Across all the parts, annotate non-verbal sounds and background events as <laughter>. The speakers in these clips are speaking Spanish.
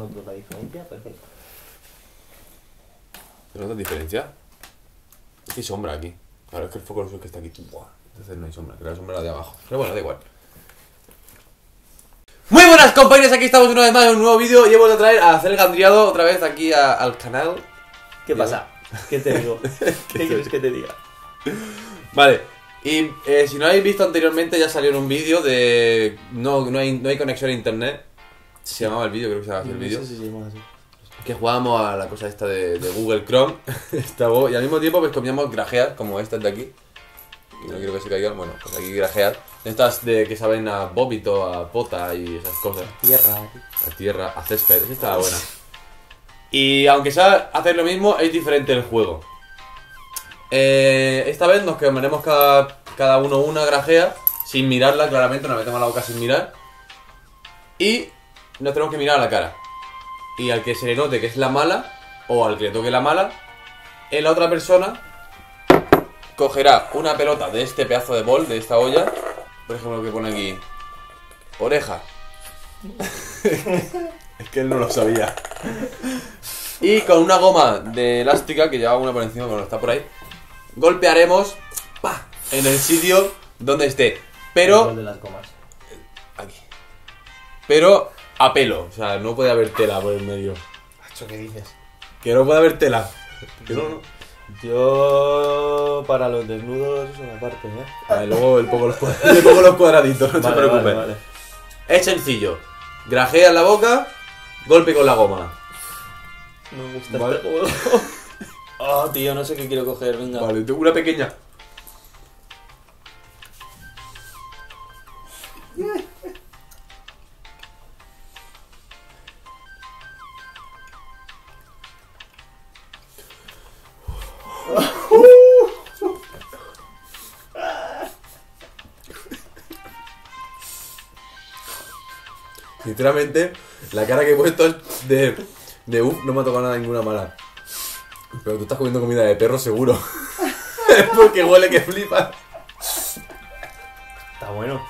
la diferencia, perfecto. ¿Te notas diferencia? Es que hay sombra aquí. Claro, es que el foco es el que está aquí. Buah, Entonces no hay sombra, que la sombra es la de abajo. Pero bueno, da igual. Muy buenas compañeros, aquí estamos una vez más en un nuevo vídeo y hemos de traer a hacer Gandriado otra vez aquí a- al canal. ¿Qué pasa? ¿Qué te digo? <laughs> ¿Qué quieres que te diga? Vale, y eh, si no habéis visto anteriormente ya salió en un vídeo de... No, no, hay, no hay conexión a internet. Se llamaba el vídeo, creo que se llamaba el vídeo. Sí, sí, sí, más así. que jugábamos a la cosa esta de, de Google Chrome. <laughs> Y al mismo tiempo pues comíamos grajeas como estas de aquí. Y no quiero que se caigan, bueno, pues aquí grajeas estas de que saben a vómito, a pota y esas cosas. Tierra. a tierra, a césped, esa estaba buena. Y aunque sea hacer lo mismo, es diferente el juego. Eh, esta vez nos quemaremos cada, cada uno una grajea sin mirarla claramente, nos metemos la boca sin mirar. Y nos tenemos que mirar a la cara y al que se le note que es la mala, o al que le toque la mala, en la otra persona cogerá una pelota de este pedazo de bol, de esta olla, por ejemplo, que pone aquí, oreja. <laughs> es que él no lo sabía. Y con una goma de elástica, que lleva una por encima, cuando está por ahí, golpearemos ¡pa! en el sitio donde esté. Pero El de las gomas. Aquí. Pero a pelo, o sea, no puede haber tela por el medio. Macho, ¿qué dices? Que no puede haber tela. <laughs> Que no, no. Yo para los desnudos es una parte, ¿eh? Vale, luego le pongo los, cuad- <laughs> le pongo los cuadraditos, no te Vale, preocupes. vale, vale. Es sencillo. Grajea en la boca, golpe con la goma. No me gusta este juego. <laughs> Oh, tío, no sé qué quiero coger, venga. Vale, tengo una pequeña. Sinceramente, la cara que he puesto es de, de uff, no me ha tocado nada ninguna mala. Pero tú estás comiendo comida de perro seguro. <laughs> Es porque huele que flipas. Está bueno.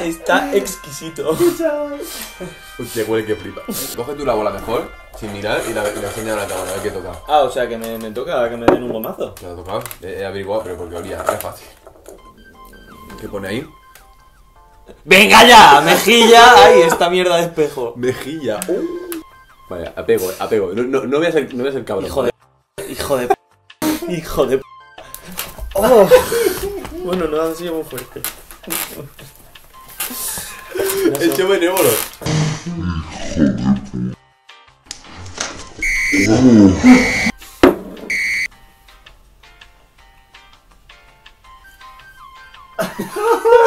Está exquisito. Hostia, huele que flipas. Coge tú la bola mejor, sin mirar, y la, y la enseña a la cámara, a ver qué toca. Ah, o sea que me, me toca que me den un gomazo. ¿Te la ha tocado? He, he averiguado, pero porque olía, era fácil. ¿Qué pone ahí? ¡Venga ya! ¡Mejilla! ¡Ay, esta mierda de espejo! Mejilla. Vale, apego, apego. No, no, no voy a ser, no voy a ser cabrón. Hijo de... Hijo de... Hijo de... Oh. Bueno, no ha sido muy fuerte. Eche benévolo. <laughs>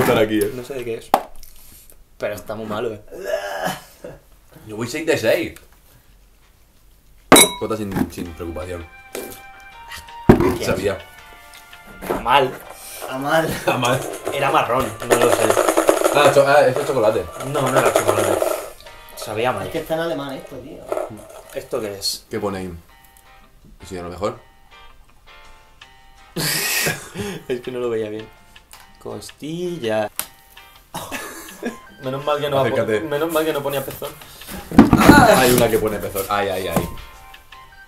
botar aquí, eh. no sé de qué es. Pero está muy malo, eh. Yo voy 6 de 6. Bota sin, sin preocupación. Sabía. Está mal. A mal. Ah, mal. Era marrón, no lo sé. Ah, cho- ah, esto es chocolate. No, no era chocolate. Sabía Es mal. que está en alemán esto, tío. ¿Esto qué es? ¿Qué pone ahí? Si a lo mejor. <laughs> Es que no lo veía bien. Costilla. <laughs> Menos mal que no, Acércate. menos mal que no ponía pezón. Hay una que pone pezón. Ay, ay, ay.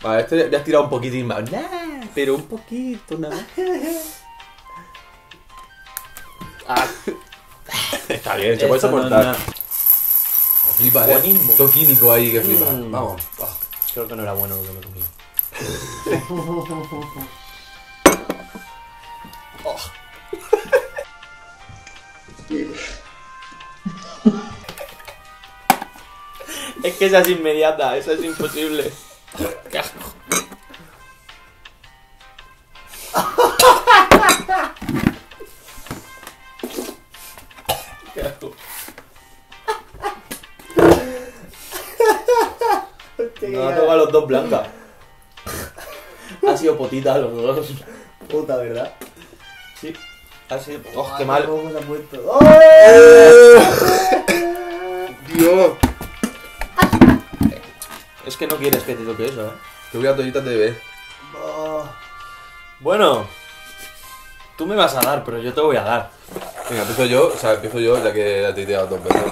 Vale, este le has tirado un poquitín más. Nah, pero un poquito nada más. Ah, <laughs> Está bien, se puede no- soportar. Flipa, eh. Todo químico ahí que flipa. Mm. Vamos. Ah, creo que no era bueno lo que me comí. <laughs> Oh. Es que esa es inmediata, esa es imposible. Qué asco. Qué asco. No ha tocado los dos blancas. Ha sido potita los dos. Puta, ¿verdad? Sí. Ha sido. ¡Oh, qué mal! ¿Cómo se ha puesto? <laughs> Dios. Que no quieres que te toque eso, ¿eh? Te voy a toallitas de bebé. Oh, Bueno, tú me vas a dar, pero yo te voy a dar. Venga, empiezo yo, o sea, empiezo yo ya que a ti te he dado dos veces.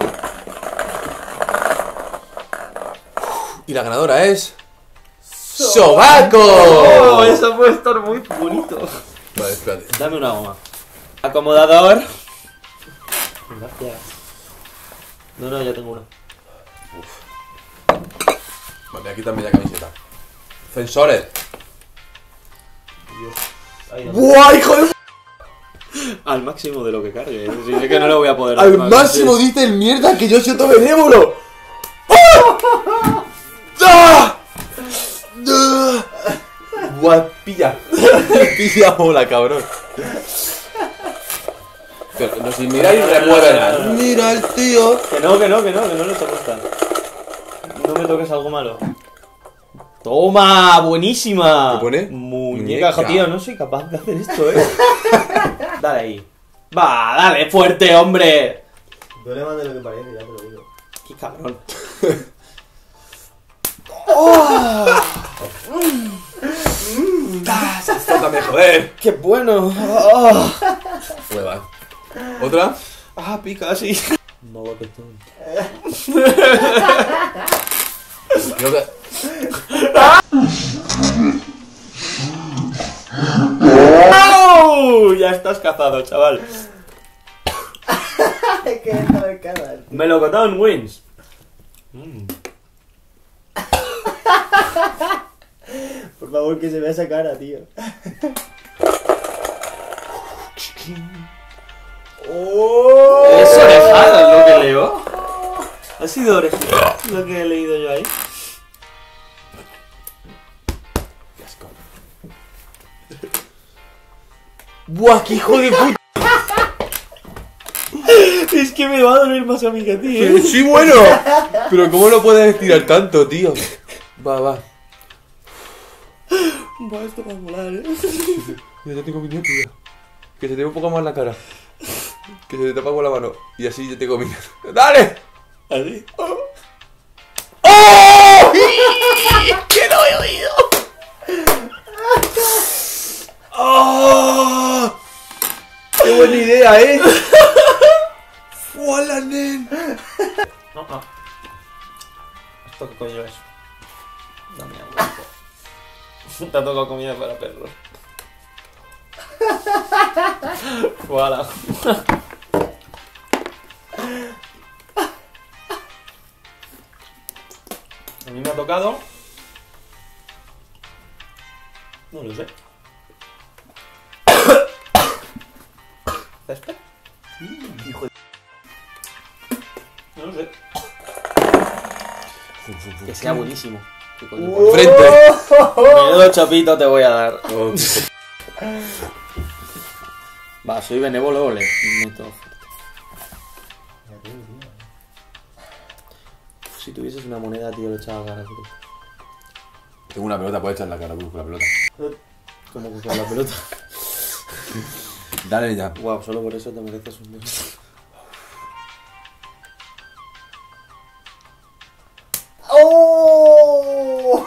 Y la ganadora es. ¡Sobaco! ¡Oh! Eso puede estar muy bonito. Vale, espérate. Dame una goma. Acomodador. Gracias. No, no, ya tengo uno. Vale, aquí también la camiseta. Sensores. Ahí, dame. ¡Buah, hijo de Al máximo de lo que cargue. Es decir, que no le voy a poder <laughs> Al máximo dice el mierda que yo todo benévolo. ¡Ah! <laughs> ¡Ah! ¡Ah! Buah, pilla. <laughs> pilla bola, cabrón. Pero no, si mira y remuévela. Mira el tío. Que no, que no, que no, que no le toques tal. No me toques algo malo. ¡Toma! ¡Buenísima! ¿Qué pone? Muñeca, Muñeca. tío, no soy capaz de hacer esto, eh. <laughs> dale ahí. Va, dale fuerte, hombre. Duele más de lo que parece, ya te lo digo. Qué cabrón. <laughs> Tócame, joder. ¡Qué bueno! Ah, va. ¿Otra? ah pica así. No. Creo que... Estás cazado, chaval. Vez cara. Melocotón wins. Mm. Por favor, que se vea esa cara, tío. ¡Oh! ¿Es orejada lo que leo? ¿Ha sido orejada lo que he leído yo ahí? Buah, qué hijo de <laughs> puta. Es que me va a doler más a mí que a ti, ¿eh? Sí, bueno. Pero ¿cómo lo puedes estirar tanto, tío? Va, va. Va, esto va a molar, ¿eh? <laughs> Mira, ya tengo mi tío. Que se te ve un poco más la cara. Que se te tapa con la mano. Y así ya tengo mi. ¡Dale! ¿Así? ¡Oh! <laughs> ¡Que no he oído! Buena idea, eh! <laughs> ¡Hola, nen! No, no. ¿Esto qué coño es? Dame agua. <laughs> Te ha tocado comida para perros. <laughs> Voilà. A mí me ha tocado. No lo sé. ¿Césped? Hijo de... No lo sé. Que sea buenísimo. ¡Oh! Frente. Menudo chapito te voy a dar. <laughs> Va, soy benévolo, le meto. Si tuvieses una moneda, tío, le echaba cara, tío. Tengo una pelota, puedes echar la cara, con la pelota. Que con la pelota. <laughs> Dale ya. Guau, solo por eso te mereces un beso. ¡Oh!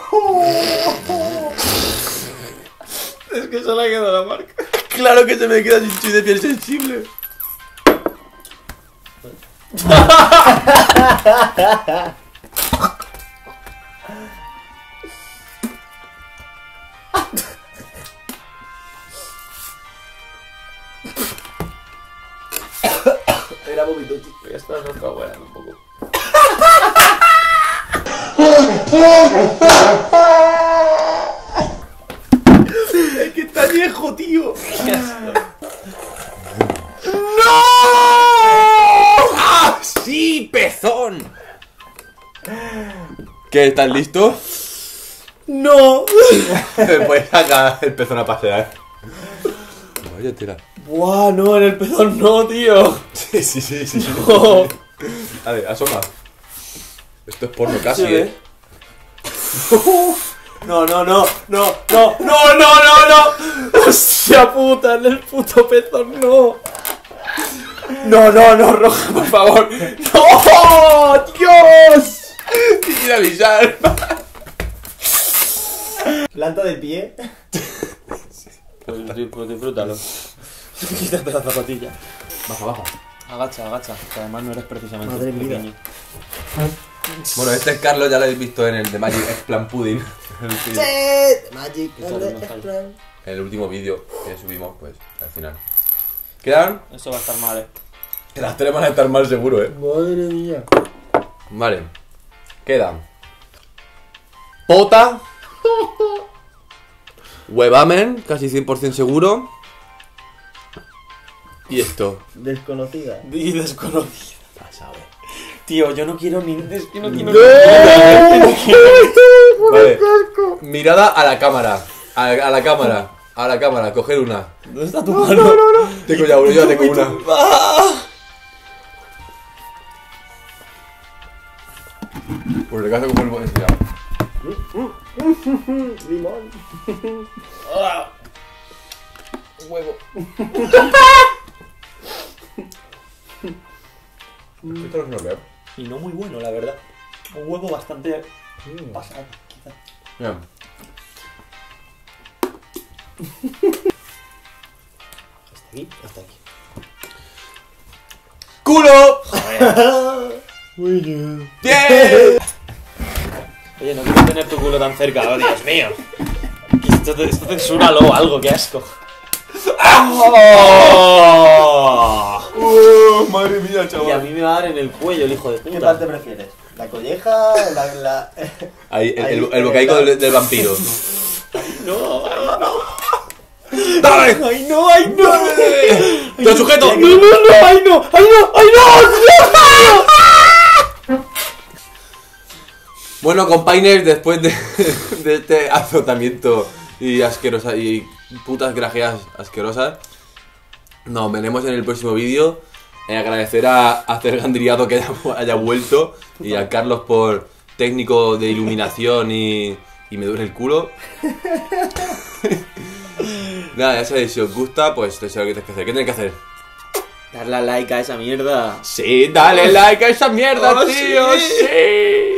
Es que solo ha quedado la marca. Claro que se me queda sin de piel sensible. <laughs> Tío. Ya está, no está buena un poco. Es que está viejo, tío. ¡No! ¡Ah, sí, pezón! ¿Qué? ¿Estás listo? ¡No! <laughs> pues saca el pezón a pasear. Buah, no, en el pezón no, tío. <laughs> Sí, sí, sí, sí. sí. No. A ver, asoma. Esto es porno casi, Sí, eh. <laughs> No, no, no, no, no, no, no, no, no. Hostia puta, en el puto pezón, no. No, no, no, Roja, por favor. ¡No! ¡Dios! Quiero avisar. Planta de pie. <laughs> Pues, pues disfrútalo. <laughs> Quítate la zapatilla. Baja, baja. Agacha, agacha. Que además no eres precisamente Madre mía. pequeño. Bueno, este es Carlos, ya lo habéis visto en el de Magic Explan Pudding. <laughs> Magic no me falla. En el último vídeo que subimos, pues, al final. Quedan. Eso va a estar mal, eh. Las tres van a estar mal seguro, eh. Madre mía. Vale. Quedan. Pota. <laughs> Webamen, casi 100% seguro. Y esto. Desconocida. Y desconocido. A saber. Tío, yo no quiero ni. Es que no quiero Vale. <laughs> Mirada a la cámara. A, a la cámara. A la cámara. Coger una. ¿Dónde está tu mano? No, no, no. Tengo ya una, yo ya tengo una. Por el caso como el Limón. Huevo. Esto ve. Y no muy bueno, la verdad. Un huevo bastante pasado, quizás. Mira. Hasta aquí, hasta aquí. ¡Culo! <laughs> Muy bien. ¡Bien! Oye, no quiero tener tu culo tan cerca, oh, Dios mío. Esto, esto censúralo o algo, qué asco. ¡Uh! madre mía, Y a chaval. mí me va a dar en el cuello el hijo de ¿Qué puta. parte prefieres? ¿La colleja? ¿La.? la... Ahí, el, Ahí, el, el bocaico el- del, del vampiro. No, ay, no. ¡Dale! ¡Ay, no! ¡Ay, no! ¡Te sujeto! ¡No, no, no! ¡Ay, no! ¡Ay, no! ¡Ay, no! Bueno, compañeros, después de, <laughs> de este azotamiento y asquerosa y putas grajeas asquerosas, nos veremos en el próximo vídeo. Eh, agradecer a, a Cergandriado que haya, <laughs> haya vuelto y a Carlos por técnico de iluminación y, y me duele el culo. <laughs> Nada, ya sabéis, si os gusta, pues te sé lo que tenéis que hacer. ¿Qué tenéis que hacer? Darle a like a esa mierda. Sí, dale like a esa mierda, Oh, tío, sí. sí.